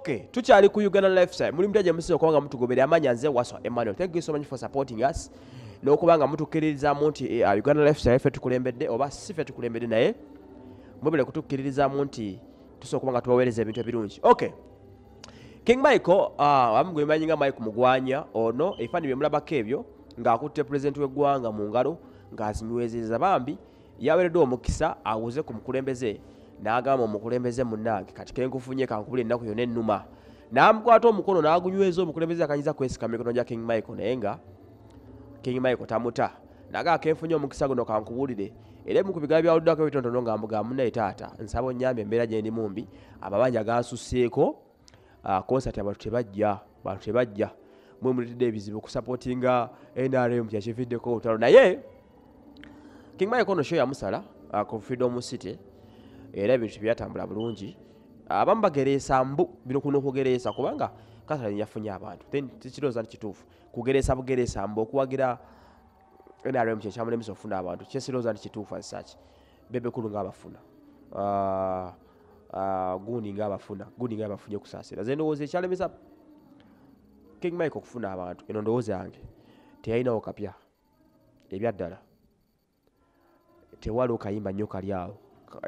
okay tukyali ku uganda lifestyle muli mutya gye musiza okuba nga mutugoberera amanya nze waswa emmanuel. Thank you so much for supporting us. N'okuba nga mutukkiririzaamu nti eh, ah, uganda lifestyle ffe tukulembedde oba si ffe tukulembedde naye mwebale kutukkiririzaamu nti tusobola okuba nga tubaweereza ebintu ebirungi. Okay king michael ah, abamu gwe manyi nga mike mugwanya ono ebifaani bye mulabako ebyo ng'akutte pulezidenti w'eggwanga mu ngalo ng'azinywezeza bambi yaweereddwa omukisa awuze ku mukulembeze n'agamba omukulembeze munnange kati kenkufunye kankubula ennaku yonna ennuma. N'amukwata omukono n'agunyweza omukulembeze akanyiza kwesika mu mikono gya king michael naye nga king michael tamuta. Nagaa kenfunye omukisa guno kankubuulire era emu ku bigambo byawuliddwako ebitonotono nga mbuga munaye taata nsaba onyambye embeera gye ndi mumbi. Amabanja gansusseeko ah, concert abantu tebajja bantu tebajja. Mwe muletedde ebizibu okusapootinga nrm kyakividdeko olutalo. Naye king michael ono sho yamusala ah, ku freedom city era ebintu tebyatambula bulungi. Abamu bagereesa mbu bino kuno okugereesa kubanga kathalin yafunye abantu. Then tekirowooza nti kituufu. Kugereesa bugereesa mbu okuwagira nrm kyekyamulemesa okufuna abantu kyesirowooza nti kituufu asaki bebekulu ngaabafuna Ah, ah, gundi ngaabafuna gundi ngaabafunye kusaasira ze ndowooza ekyalemesa king mike okufuna abantu eno ndowooza yange. Teyalinawo kapya. Ebyaddala. Tewaliwo kayimba nnyo kali awo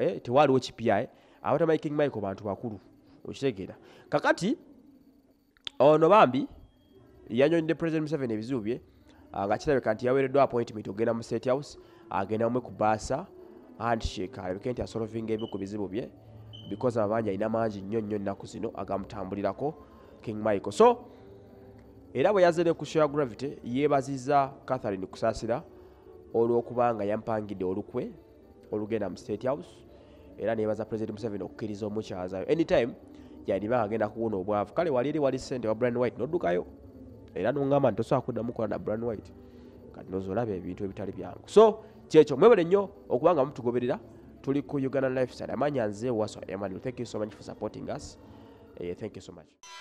Eh, tewaliwo kipya abatamanyi king mike bantu bakulu okitegeera. Kakati ono bambi yanyonyedde president museveni ebizibu bye ah, nga kirabika nti yaweereddwa appointment okugenda mu state house agenda mumwe ku baasa handshake alabike nti asolovinga ebimu ku bizibu bye because amabanja alina mangi nnyo nnyo ennaku zino agamutambulirako king michael. So era bwe yazze ne ku ya gravity yeebaziza catherine kusaasira olw'okubanga yampangidde olukwe olugenda mu state house era neebaza president museveni okukkiriza omukyazayo anytime yandiba agenda kuwuna obwavu. Kale wali eri wali ssente wa brian white noddukayo era nongamba nti tosobola kuddamu kukola na brian white kati noza olaba ebintu ebitali byangu. So kyekyo mwebale nnyo okuba nga mutugoberera tuli ku uganda lifestyle. Amanya nze waswa emmanuel. Thank you so much for supporting us. Eh, thank you so much